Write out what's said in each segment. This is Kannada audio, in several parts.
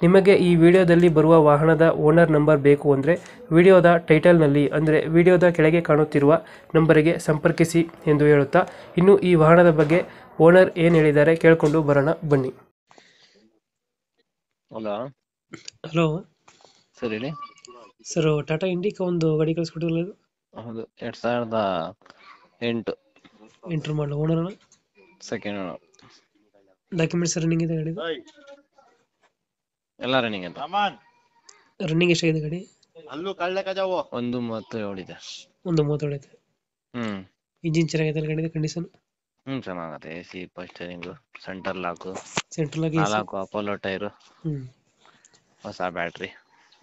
ನಿಮಗೆ ಈ ವಿಡಿಯೋದಲ್ಲಿ ಬರುವ ವಾಹನದ ಓನರ್ ನಂಬರ್ ಬೇಕು ಅಂದರೆ ವಿಡಿಯೋದ ಟೈಟಲ್ನಲ್ಲಿ ಅಂದರೆ ವಿಡಿಯೋದ ಕೆಳಗೆ ಕಾಣುತ್ತಿರುವ ನಂಬರಿಗೆ ಸಂಪರ್ಕಿಸಿ ಎಂದು ಹೇಳುತ್ತಾ ಇನ್ನು ಈ ವಾಹನದ ಬಗ್ಗೆ ಓನರ್ ಏನು ಹೇಳಿದ್ದಾರೆ ಕೇಳಿಕೊಂಡು ಬರೋಣ ಬನ್ನಿ. ಹೌದಾ ಹಲೋ. ಸರಿ ಹೇಳಿ. ಸರ್ ಟಾಟಾ ಇಂಡಿಕಾ ಒಂದು ಗಾಡಿ ಕಳಿಸ್ಕೊಟ್ಟಿಲ್ಲ ಇದು? ಹೌದು ಎರಡ್ ಸಾವಿರದ ಎಂಟು. ಎಂಟ್ರ್ ಮಾಡಲು ಓನರ್ ಸೆಕೆಂಡ್ ಡಾಕ್ಯುಮೆಂಟ್ಸ್ ರನ್ನಿಂಗ್ ಇದೆ ಗಾಡಿ ಎಲ್ಲ ರನ್ನಿಂಗ್ ಅಂತ. ರನ್ನಿಂಗ್ ಎಷ್ಟಾಗಿದೆ ಗಾಡಿ? ಒಂದು ಮೂವತ್ತು ಏಳಿದೆ ಒಂದು ಮೂವತ್ತೇಳು ಐತೆ ಹ್ಮ್. ಇಂಜಿನ್ ಚೆನ್ನಾಗಿದೆ ಗಡಿ ಕಂಡೀಷನ್ ಹ್ಮ್ ಚೆನ್ನಾಗತ್ತೆ A C steering centre lock central ಆಗಿ ನಾಲ್ಕು ಅಪೋಲೋ ಟೈರು ಹ್ಮ್. ಹೊಸ ಬ್ಯಾಟ್ರಿ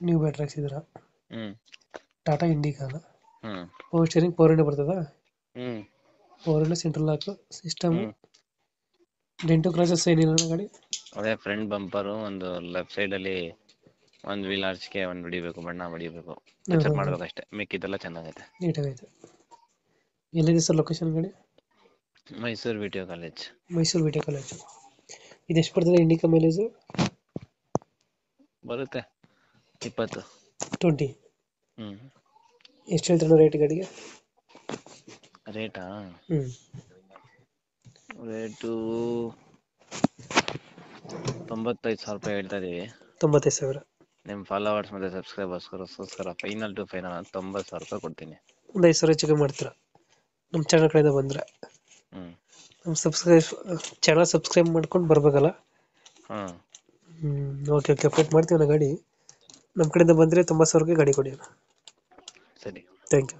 ನೀವು ಬ್ಯಾಟ್ರಿ ಹಾಕ್ಸಿದ್ರ ಹ್ಮ್. ಟಾಟಾ ಇಂಡಿಕಾನ ಹ್ಮ್. ಪವರ್ ಸ್ಟೇರಿಂಗ್ ಪವರ್ ಇಂಡ ಬರ್ತದ? ಹ್ಮ್. ಪವರ್ ಇಂಡ ಸೆಂಟ್ರಲ್ ಲಾಕ್ ಸಿಸ್ಟಮ್ ಹ್ಮ್. ಡೆಂಟು ಕ್ರಾಸಸ್ ಏನಿಲ್ಲ ಅಣ್ಣ ಗಾಡಿ? ಅದೇ ಫ್ರಂಟ್ ಬಂಪರು ಒಂದು ಲೆಫ್ಟ್ ಸೈಡ್ ಅಲ್ಲಿ ಒಂದ್ ವೀಲ್ ಆರ್ಚ್ಗೆ ಒಂದ್ ಹೊಡಿಬೇಕು ಬಣ್ಣ ಹೊಡಿಬೇಕು. ಮಾಡ್ಬೇಕು ಅಷ್ಟೇ ಮಿಕ್ಕಿದೆಲ್ಲ ಚೆನ್ನಾಗೈತೆ. ನೀಟಾಗೈತೆ. ಎಲ್ಲಿದೆ ಸರ್ ಲೊಕೇಶನ್ ಗಾಡಿ? ಮೈಸೂರು ವಿಟಿಯೋ ಕಾಲೇಜ್ ಮೈಸೂರು ವಿಟಿಯೋ ಕಾಲೇಜ್ ಇದು ಎಷ್ಟು ಬರ್ತದೆ ಇಂಡಿಕಾ ಮೈಲೇಜ್ ಬರುತ್ತೆ. ಇಪ್ಪತ್ತು. ಟ್ವೆಂಟಿ ಹ್ಮ್. ಎಷ್ಟು ಹೇಳ್ತಾರೆ ರೇಟ್ ಗಾಡಿಗೆ? ರೇಟಾ? ಹ್ಞೂ ರೇಟು ತೊಂಬತ್ತೈದು ಸಾವಿರ ರೂಪಾಯಿ ಹೇಳ್ತಾ ಇದೀವಿ. ತೊಂಬತ್ತೈದು ಸಾವಿರ. ನಿಮ್ಮ ಫಾಲೋವರ್ಸ್ ಮತ್ತೆ ಸಬ್ಸ್ಕ್ರೈಬರ್ಸ್ಗೋಸ್ಕರ ಫೈನಲ್ ಟು ಫೈನಲ್ ತೊಂಬತ್ತು ಸಾವಿರ ರೂಪಾಯಿ ಕೊಡ್ತೀನಿ. ಒಂದು ಐದು ಸಾವಿರ ಹೆಚ್ಚಿಗೆ ಮಾಡ್ತೀರಾ? ನಮ್ಮ ಚಾನಲ್ ಕಡೆಯಿಂದ ಬಂದರೆ. ಹ್ಮ್. ನಮ್ಮ ಸಬ್ಸ್ಕ್ರೈಬ್ ಚಾನಲ್ ಸಬ್ಸ್ಕ್ರೈಬ್ ಮಾಡ್ಕೊಂಡು ಬರಬೇಕಲ್ಲ? ಹಾಂ ಹ್ಞೂ ಓಕೆ ಓಕೆ ಅಪ್ಡೇಟ್ ಮಾಡ್ತೀವಿ ಗಾಡಿ. ನಮ್ಮ ಕಡೆಯಿಂದ ಬಂದರೆ ತೊಂಬತ್ತು ಸಾವಿರಕ್ಕೆ ಗಾಡಿ ಕೊಡಿ ಸರಿ. Thank you